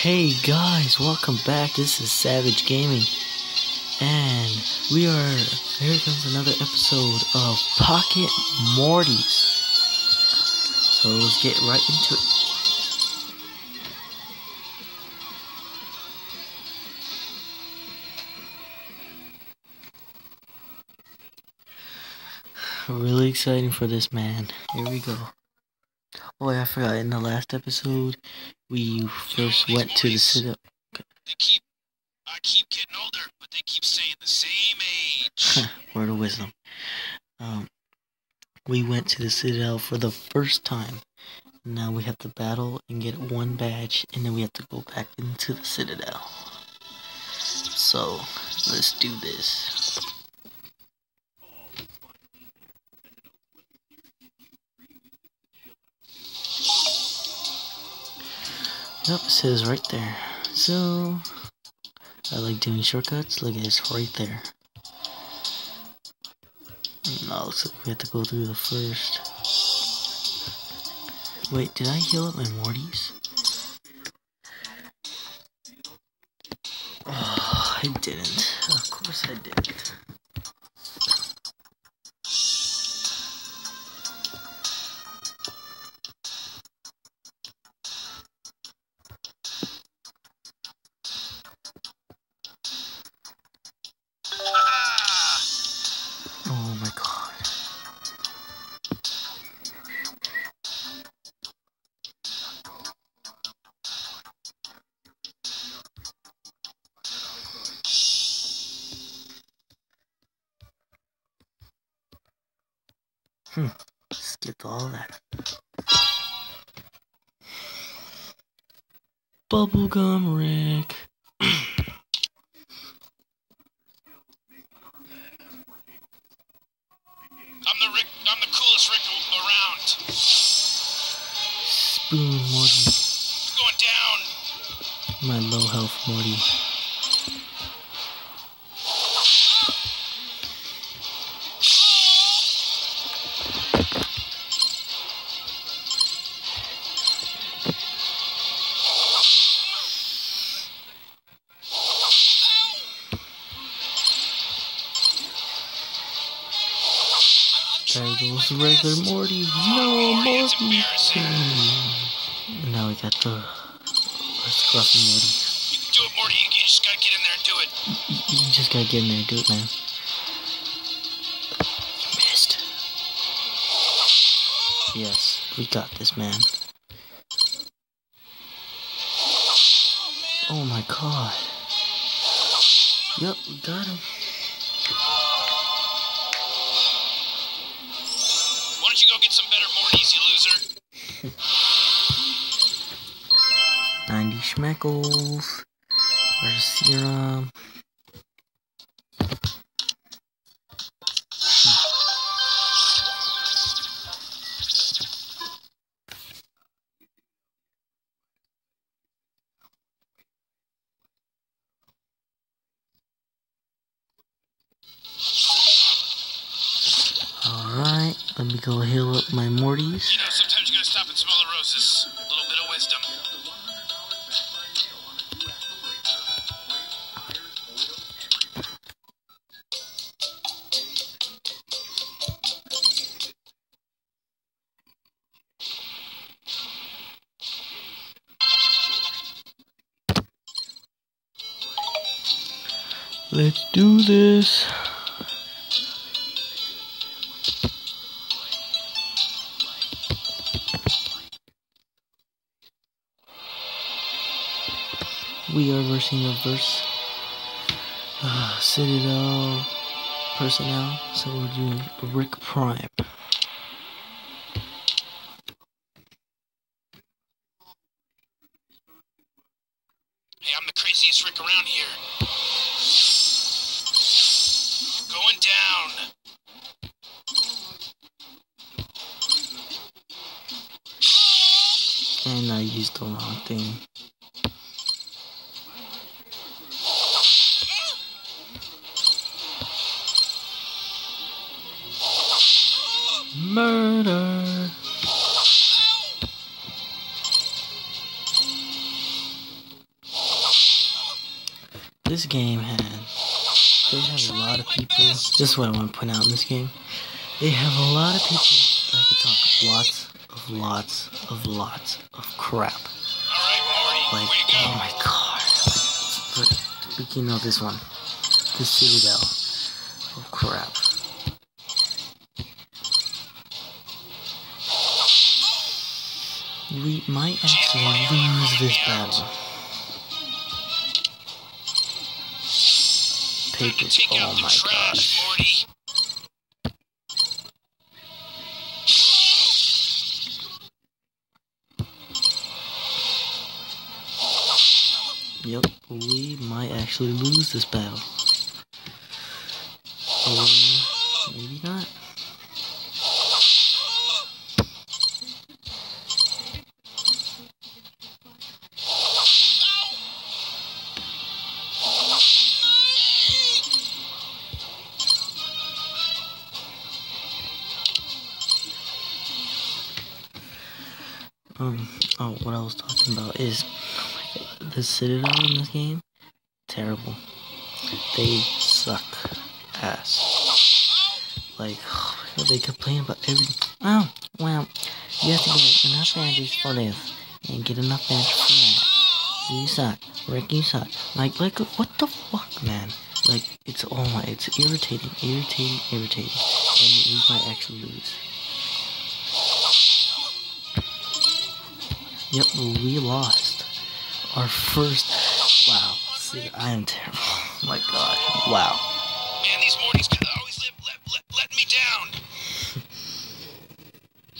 Hey guys, welcome back. This is Savage Gaming, and we are here comes another episode of Pocket Mortys. So let's get right into it. Really exciting for this man. Here we go. Oh, I forgot. In the last episode, we first went to the Citadel. They keep, I keep getting older, but they keep saying the same age. Word of wisdom. Um, we went to the Citadel for the first time. Now we have to battle and get one badge, and then we have to go back into the Citadel. So, let's do this. Yep, it says right there. So, I like doing shortcuts. Look at this right there. No, looks like we have to go through the first. Wait, did I heal up my Mortys? Oh, I didn't. Of course I didn't. Hmm. Skipped all that. Bubblegum Rick. I'm the Rick. I'm the coolest Rick around. Spoon Morty. It's going down. My low health Morty. There goes regular Morty. No Morty, Now we got the let's Scruffy Morty. You can do it, Morty. You, you just gotta get in there and do it. You you just gotta get in there and do it, man. Missed. Yes, we got this, man. Oh my god. Yep, we got him. 90 schmeckles. Where's serum? Alright, let me go heal up my Mortys. Let's do this. We are versing the verse uh, Citadel personnel, so we're doing Rick Prime. And I used the wrong thing. Murder. this game has they have a lot of people. This is what I want to point out in this game. They have a lot of people that can talk lots lots of lots of crap. Like, oh my god. Like, speaking of this one, the Citadel. Oh crap. We might actually lose this battle. Papers. Oh my gosh. Yep, we might actually lose this battle. Or maybe not. Um, oh, what I was talking about is my Citadel in this game, terrible. They suck ass. Like, oh they complain about every. Oh, well, you have to get enough badges for this and get enough badges for that. You suck, Rick. You suck. Like, like, what the fuck, man? Like, it's oh my, it's irritating, irritating, irritating, and we might actually lose. Yep, we lost. Our first. Wow. See, I am terrible. Oh my god. Wow. Man, these could always let, let, let, let me down.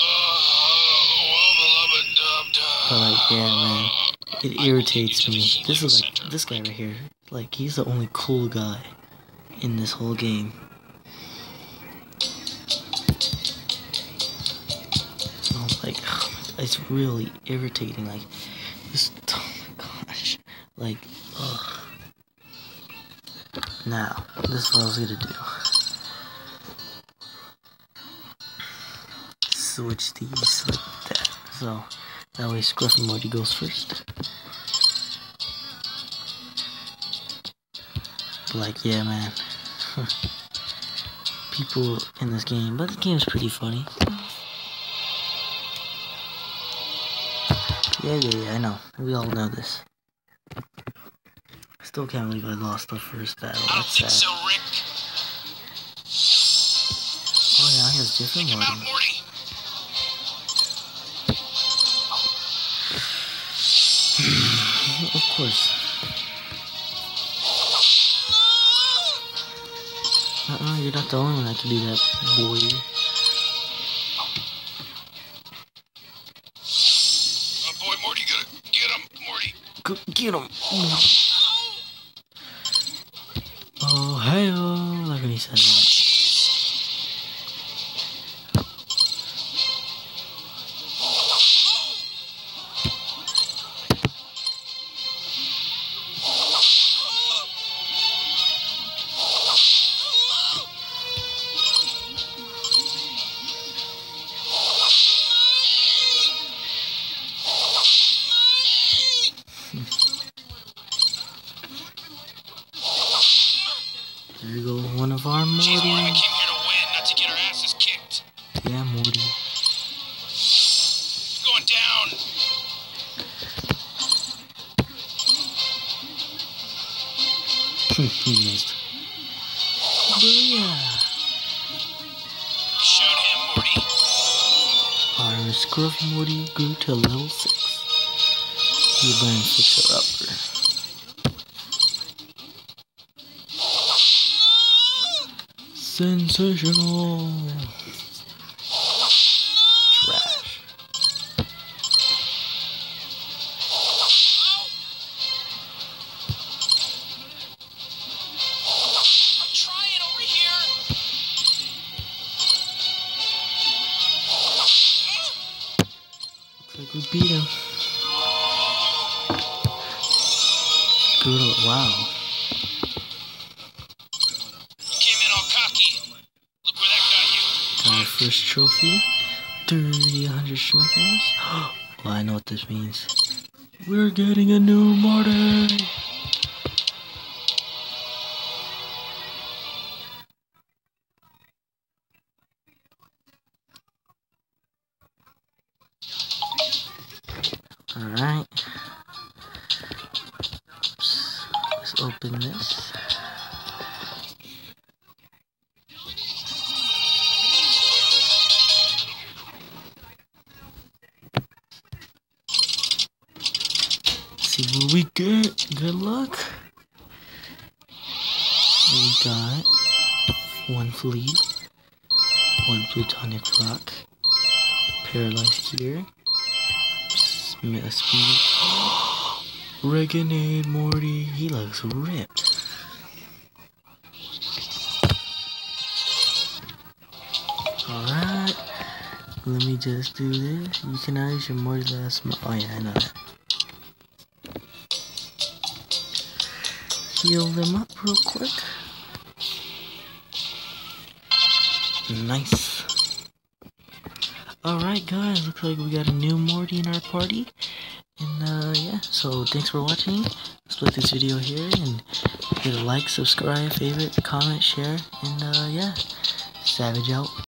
Oh, wubba lubba dub dub. But like, yeah, man. It irritates me. This is like this guy right here. Like, he's the only cool guy in this whole game. Like, it's really irritating. Like, this. Oh my gosh. Like, ugh. Now, this is what I was gonna do. Switch these like that. So, that way Scruffy goes first. Like, yeah, man. People in this game, but the game's pretty funny. Yeah, yeah, yeah, I know. We all know this. Still can't believe I lost the first battle. That's sad. so, Rick. Oh yeah, he has different Take him out, Morty. Morty. Of course. Uh-uh, you're not the only one that can do that, boy. Oh, boy, Morty, gotta get him, Morty. Go get him. Hey, oh, like he said Yeah, Morty. It's going down. he missed. Booyah! Shoot him, Morty. Our Scruffy Morty grew to level 6. He learned 6 or upper. Sensational! We beat him. Good. Wow. Came in all cocky. Look where that got you. Got our first trophy. 300 schmeckles. Well, I know what this means. We're getting a new Morty! Fleet, one plutonic rock, paralyzed here, speed. Reganade Morty, he looks ripped. Alright, let me just do this. You can use your Morty last. Oh, yeah, I know that. heal them up real quick. Nice. Alright guys, looks like we got a new Morty in our party. And uh, yeah, so thanks for watching. Split this video here and hit a like, subscribe, favorite, comment, share, and uh, yeah, Savage out.